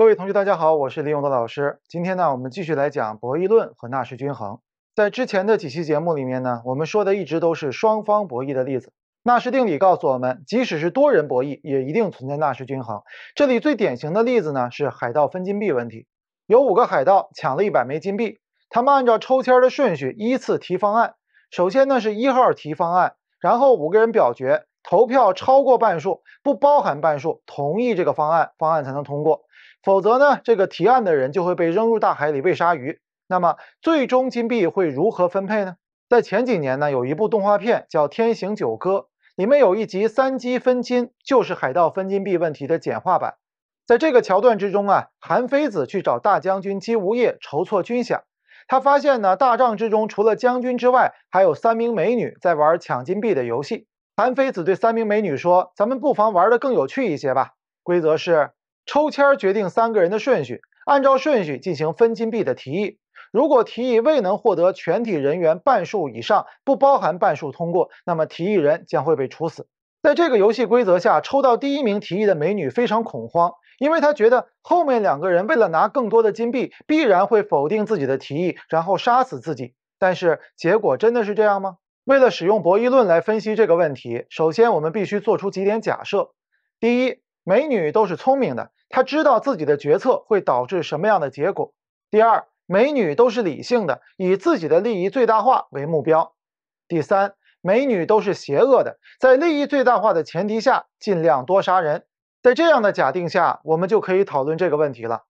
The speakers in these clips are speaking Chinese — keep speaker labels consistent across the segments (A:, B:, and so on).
A: 各位同学，大家好，我是李勇的老师。今天呢，我们继续来讲博弈论和纳什均衡。在之前的几期节目里面呢，我们说的一直都是双方博弈的例子。纳什定理告诉我们，即使是多人博弈，也一定存在纳什均衡。这里最典型的例子呢，是海盗分金币问题。有五个海盗抢了一百枚金币，他们按照抽签的顺序依次提方案。首先呢是一号提方案，然后五个人表决，投票超过半数，不包含半数，同意这个方案，方案才能通过。否则呢，这个提案的人就会被扔入大海里喂鲨鱼。那么最终金币会如何分配呢？在前几年呢，有一部动画片叫《天行九歌》，里面有一集三鸡分金，就是海盗分金币问题的简化版。在这个桥段之中啊，韩非子去找大将军姬无业筹措军饷，他发现呢，大帐之中除了将军之外，还有三名美女在玩抢金币的游戏。韩非子对三名美女说：“咱们不妨玩的更有趣一些吧。规则是。”抽签决定三个人的顺序，按照顺序进行分金币的提议。如果提议未能获得全体人员半数以上（不包含半数）通过，那么提议人将会被处死。在这个游戏规则下，抽到第一名提议的美女非常恐慌，因为她觉得后面两个人为了拿更多的金币，必然会否定自己的提议，然后杀死自己。但是结果真的是这样吗？为了使用博弈论来分析这个问题，首先我们必须做出几点假设：第一，美女都是聪明的。她知道自己的决策会导致什么样的结果。第二，美女都是理性的，以自己的利益最大化为目标。第三，美女都是邪恶的，在利益最大化的前提下，尽量多杀人。在这样的假定下，我们就可以讨论这个问题了。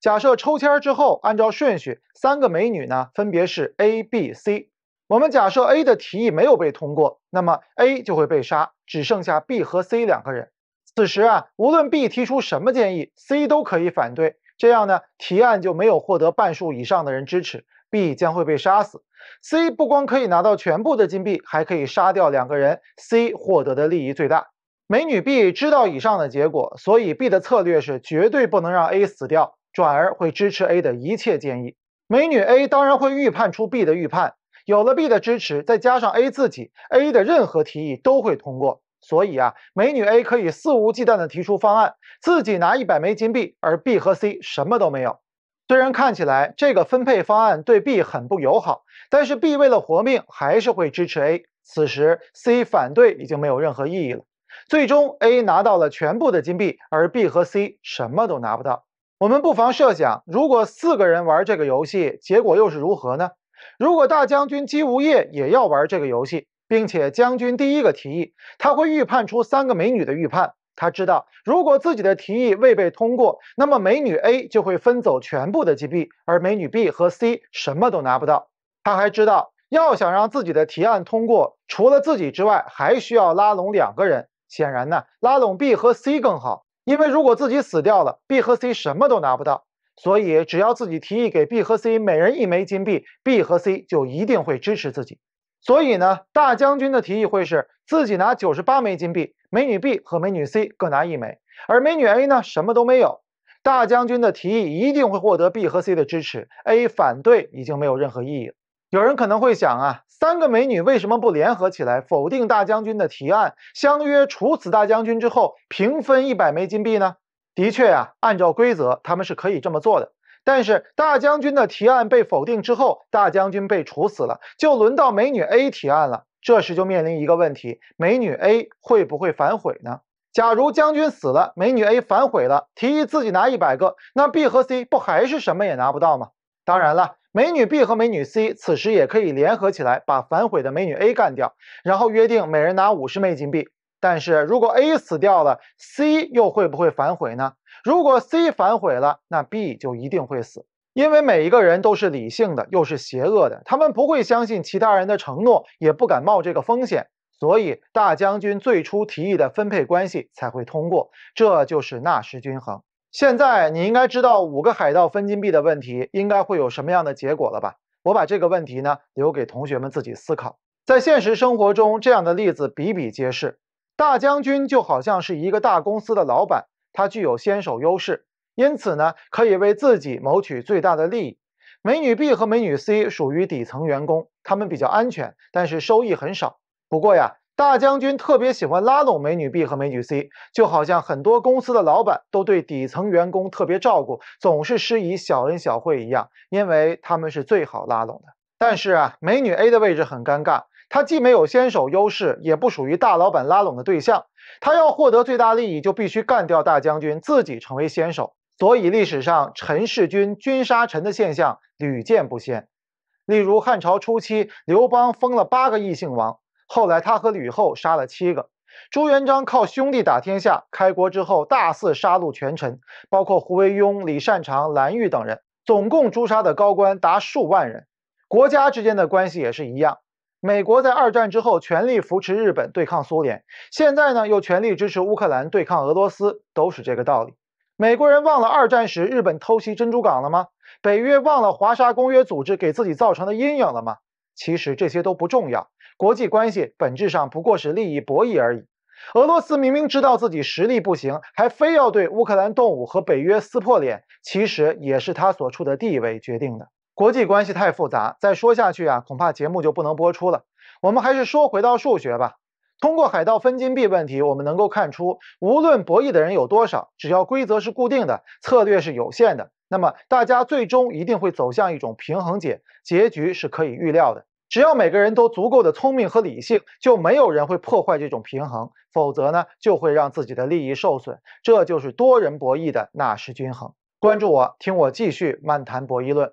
A: 假设抽签之后，按照顺序，三个美女呢分别是 A、B、C。我们假设 A 的提议没有被通过，那么 A 就会被杀，只剩下 B 和 C 两个人。此时啊，无论 B 提出什么建议，C 都可以反对。这样呢，提案就没有获得半数以上的人支持，B 将会被杀死。C 不光可以拿到全部的金币，还可以杀掉两个人，C 获得的利益最大。美女 B 知道以上的结果，所以 B 的策略是绝对不能让 A 死掉，转而会支持 A 的一切建议。美女 A 当然会预判出 B 的预判，有了 B 的支持，再加上 A 自己，A 的任何提议都会通过。所以啊，美女 A 可以肆无忌惮地提出方案，自己拿一百枚金币，而 B 和 C 什么都没有。虽然看起来这个分配方案对 B 很不友好，但是 B 为了活命，还是会支持 A。此时 C 反对已经没有任何意义了。最终 A 拿到了全部的金币，而 B 和 C 什么都拿不到。我们不妨设想，如果四个人玩这个游戏，结果又是如何呢？如果大将军姬无业也要玩这个游戏？并且将军第一个提议，他会预判出三个美女的预判。他知道，如果自己的提议未被通过，那么美女 A 就会分走全部的金币，而美女 B 和 C 什么都拿不到。他还知道，要想让自己的提案通过，除了自己之外，还需要拉拢两个人。显然呢，拉拢 B 和 C 更好，因为如果自己死掉了，B 和 C 什么都拿不到。所以，只要自己提议给 B 和 C 每人一枚金币，B 和 C 就一定会支持自己。所以呢，大将军的提议会是自己拿九十八枚金币，美女 B 和美女 C 各拿一枚，而美女 A 呢什么都没有。大将军的提议一定会获得 B 和 C 的支持，A 反对已经没有任何意义了。有人可能会想啊，三个美女为什么不联合起来否定大将军的提案，相约处死大将军之后平分一百枚金币呢？的确啊，按照规则他们是可以这么做的。但是大将军的提案被否定之后，大将军被处死了，就轮到美女 A 提案了。这时就面临一个问题：美女 A 会不会反悔呢？假如将军死了，美女 A 反悔了，提议自己拿一百个，那 B 和 C 不还是什么也拿不到吗？当然了，美女 B 和美女 C 此时也可以联合起来，把反悔的美女 A 干掉，然后约定每人拿五十枚金币。但是如果 A 死掉了，C 又会不会反悔呢？如果 C 反悔了，那 B 就一定会死，因为每一个人都是理性的，又是邪恶的，他们不会相信其他人的承诺，也不敢冒这个风险，所以大将军最初提议的分配关系才会通过，这就是纳什均衡。现在你应该知道五个海盗分金币的问题应该会有什么样的结果了吧？我把这个问题呢留给同学们自己思考。在现实生活中，这样的例子比比皆是。大将军就好像是一个大公司的老板。他具有先手优势，因此呢，可以为自己谋取最大的利益。美女 B 和美女 C 属于底层员工，他们比较安全，但是收益很少。不过呀，大将军特别喜欢拉拢美女 B 和美女 C，就好像很多公司的老板都对底层员工特别照顾，总是施以小恩小惠一样，因为他们是最好拉拢的。但是啊，美女 A 的位置很尴尬，他既没有先手优势，也不属于大老板拉拢的对象。他要获得最大利益，就必须干掉大将军，自己成为先手。所以历史上陈弑君、君杀臣的现象屡见不鲜。例如汉朝初期，刘邦封了八个异姓王。后来他和吕后杀了七个，朱元璋靠兄弟打天下，开国之后大肆杀戮权臣，包括胡惟庸、李善长、蓝玉等人，总共诛杀的高官达数万人。国家之间的关系也是一样，美国在二战之后全力扶持日本对抗苏联，现在呢又全力支持乌克兰对抗俄罗斯，都是这个道理。美国人忘了二战时日本偷袭珍珠港了吗？北约忘了华沙公约组织给自己造成的阴影了吗？其实这些都不重要。国际关系本质上不过是利益博弈而已。俄罗斯明明知道自己实力不行，还非要对乌克兰动武和北约撕破脸，其实也是他所处的地位决定的。国际关系太复杂，再说下去啊，恐怕节目就不能播出了。我们还是说回到数学吧。通过海盗分金币问题，我们能够看出，无论博弈的人有多少，只要规则是固定的，策略是有限的，那么大家最终一定会走向一种平衡解，结局是可以预料的。只要每个人都足够的聪明和理性，就没有人会破坏这种平衡，否则呢，就会让自己的利益受损。这就是多人博弈的纳什均衡。关注我，听我继续漫谈博弈论。